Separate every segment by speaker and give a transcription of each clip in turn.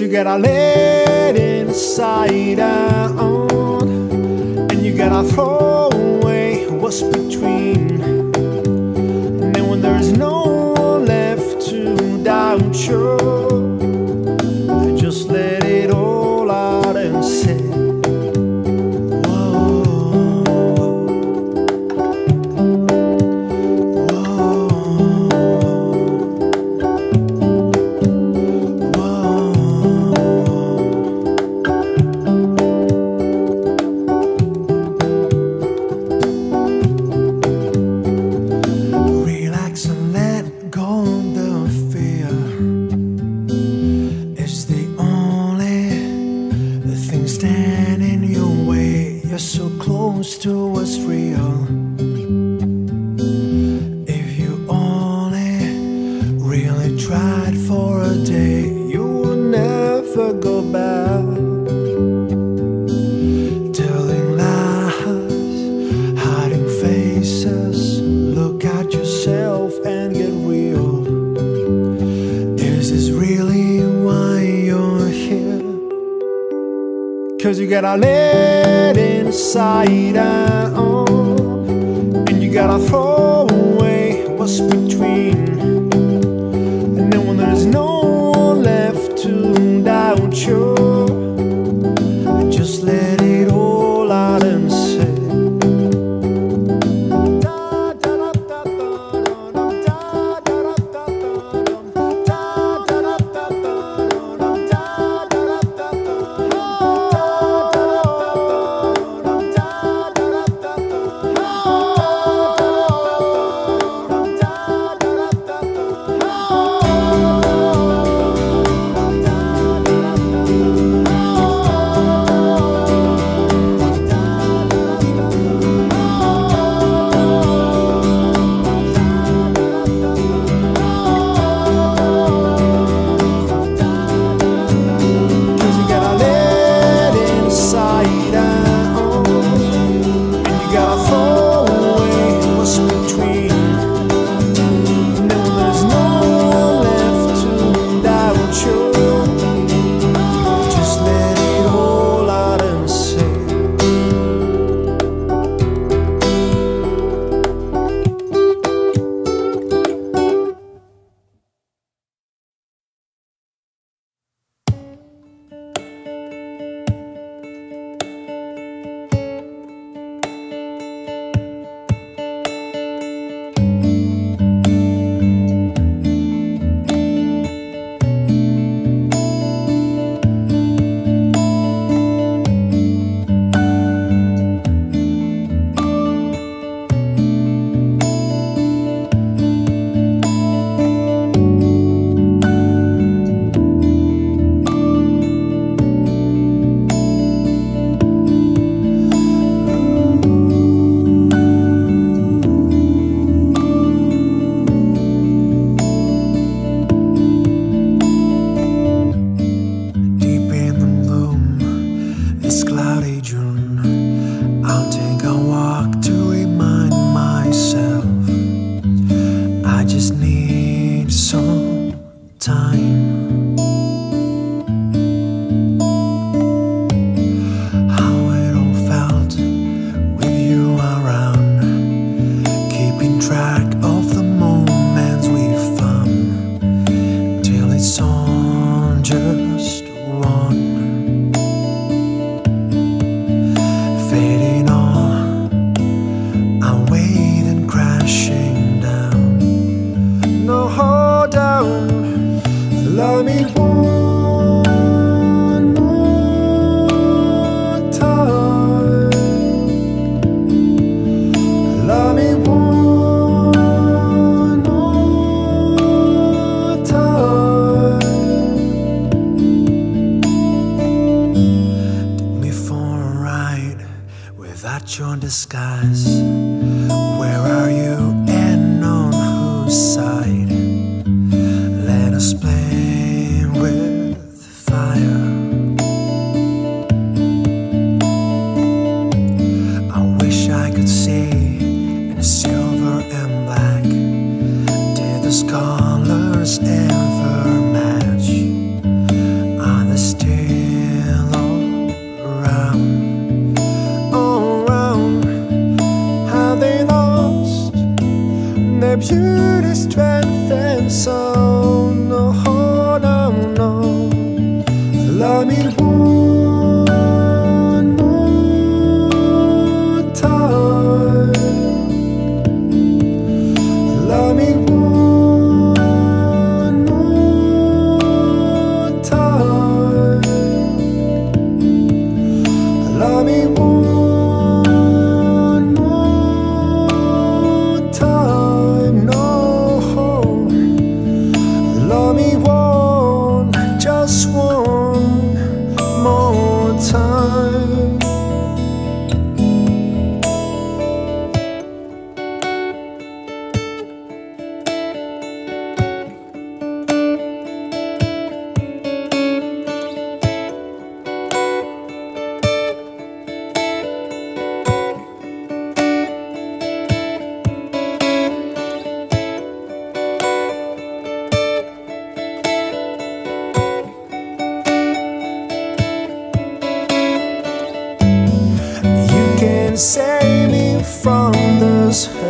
Speaker 1: you gotta let inside out, and you gotta throw away what's between. And then when there's no one left to doubt you. that I let inside and and you gotta throw away what's between. Save me from this hell.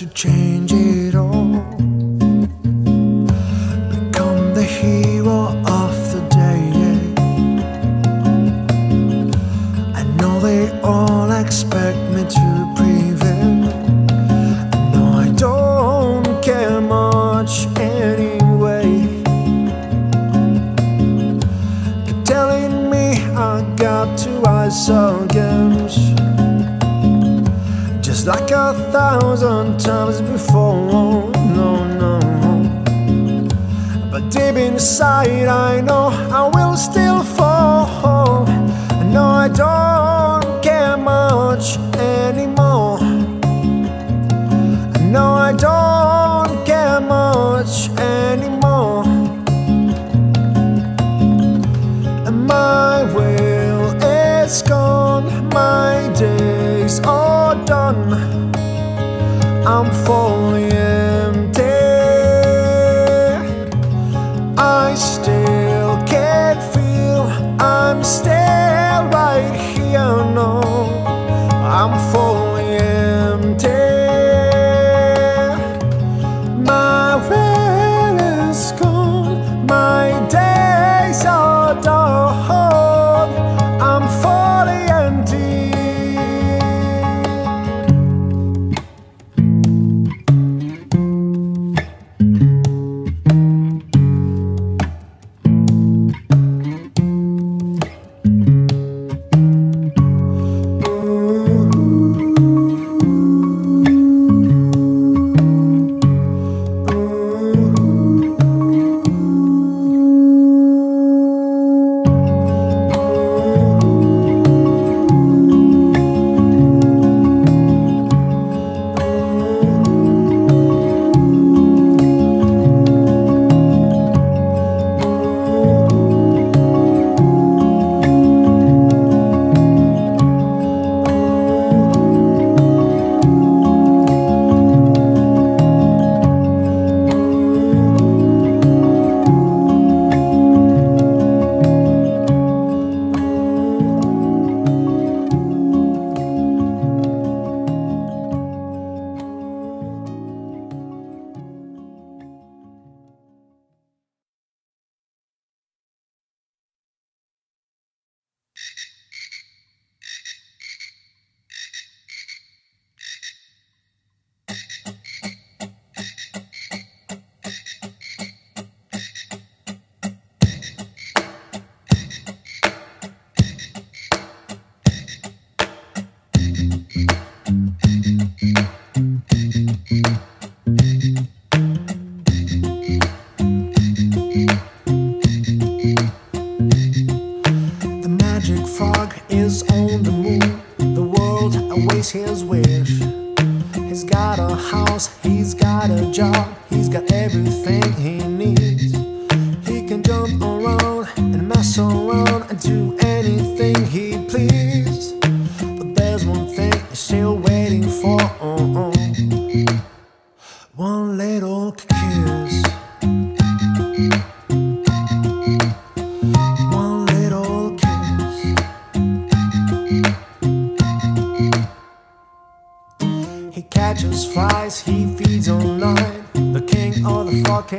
Speaker 1: to change. I'm falling.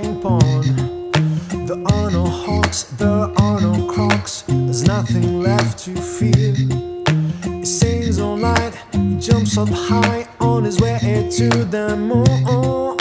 Speaker 1: There are no hawks, there are no crocs, there's nothing left to fear. He sings all night, he jumps up high on his way to the moon.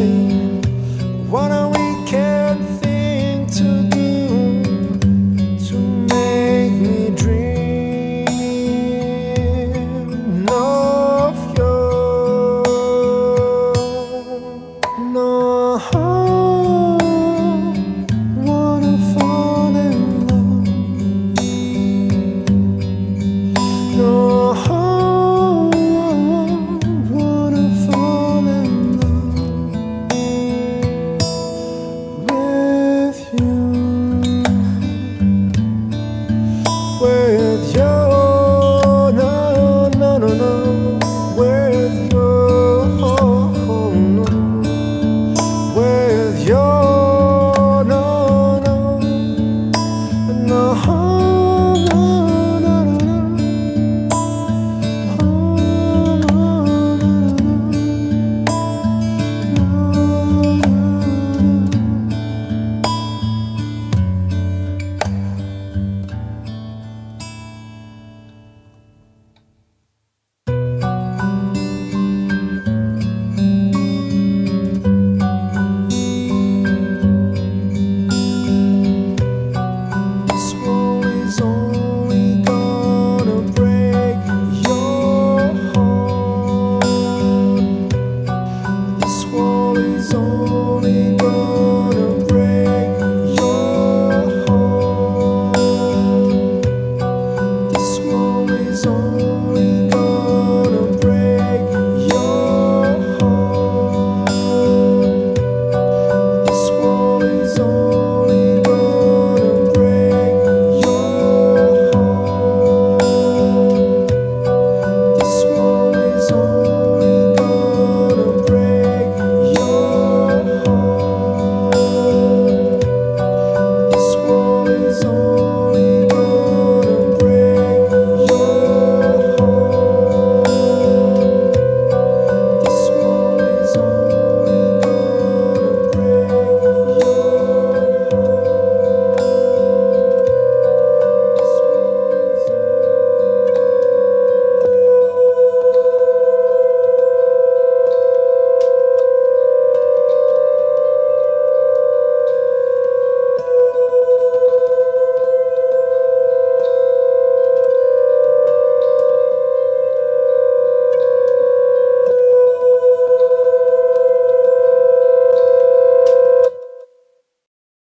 Speaker 1: One. what